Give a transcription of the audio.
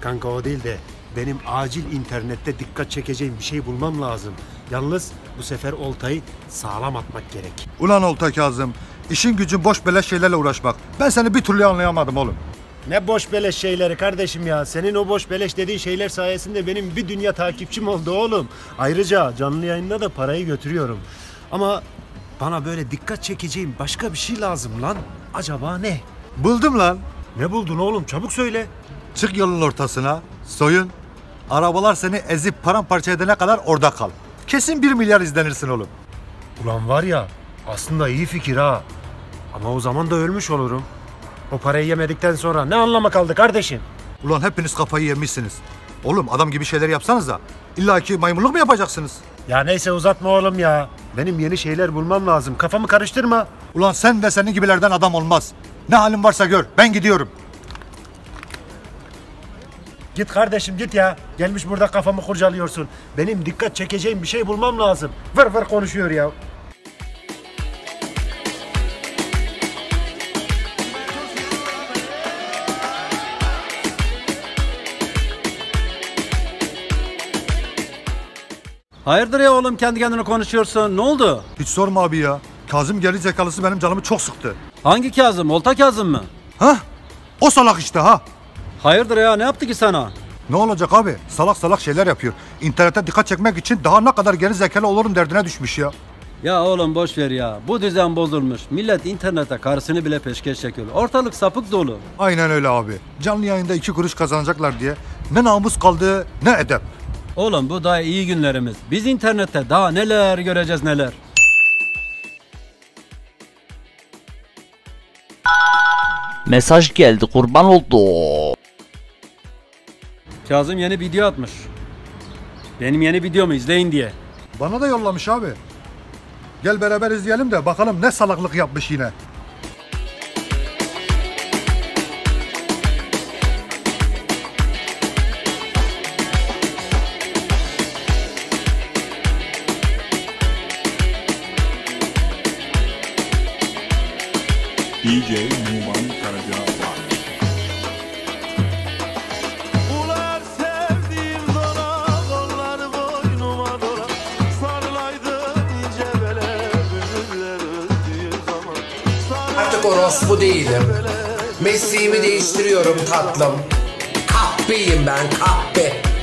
Kanka o değil de benim acil internette dikkat çekeceğim bir şey bulmam lazım. Yalnız bu sefer oltayı sağlam atmak gerek. Ulan Olta Kazım, işin gücün boş beleş şeylerle uğraşmak. Ben seni bir türlü anlayamadım oğlum. Ne boş beleş şeyleri kardeşim ya. Senin o boş beleş dediğin şeyler sayesinde benim bir dünya takipçim oldu oğlum. Ayrıca canlı yayında da parayı götürüyorum. Ama bana böyle dikkat çekeceğim başka bir şey lazım lan. Acaba ne? Buldum lan. Ne buldun oğlum? Çabuk söyle. Çık yolun ortasına, soyun. Arabalar seni ezip paramparça edene kadar orada kal. Kesin bir milyar izlenirsin oğlum. Ulan var ya aslında iyi fikir ha. Ama o zaman da ölmüş olurum. O parayı yemedikten sonra ne anlama kaldı kardeşim? Ulan hepiniz kafayı yemişsiniz. Oğlum adam gibi şeyler yapsanıza. İlla ki maymunluk mu yapacaksınız? Ya neyse uzatma oğlum ya. Benim yeni şeyler bulmam lazım. Kafamı karıştırma. Ulan sen ve senin gibilerden adam olmaz. Ne halin varsa gör. Ben gidiyorum. Git kardeşim git ya. Gelmiş burada kafamı kurcalıyorsun. Benim dikkat çekeceğim bir şey bulmam lazım. Vır vır konuşuyor ya. Hayırdır ya oğlum kendi kendine konuşuyorsun. Ne oldu? Hiç sorma abi ya. Kazım geri zekalısı benim canımı çok sıktı. Hangi Kazım? Olta Kazım mı? Hah? O salak işte ha. Hayırdır ya ne yaptı ki sana? Ne olacak abi? Salak salak şeyler yapıyor. İnternete dikkat çekmek için daha ne kadar geri zekalı olurum derdine düşmüş ya. Ya oğlum boş ver ya. Bu düzen bozulmuş. Millet internete karısını bile peşkeş çekiyor. Ortalık sapık dolu. Aynen öyle abi. Canlı yayında iki kuruş kazanacaklar diye ne namus kaldı ne edep. Oğlum bu daha iyi günlerimiz. Biz internette daha neler göreceğiz neler. Mesaj geldi kurban oldu. Kazım yeni video atmış. Benim yeni videomu izleyin diye. Bana da yollamış abi. Gel beraber izleyelim de bakalım ne salaklık yapmış yine. DJ Numan Karaca var. Artık orospu değilim. Mesleğimi değiştiriyorum tatlım. Kahpeyim ben kahpe.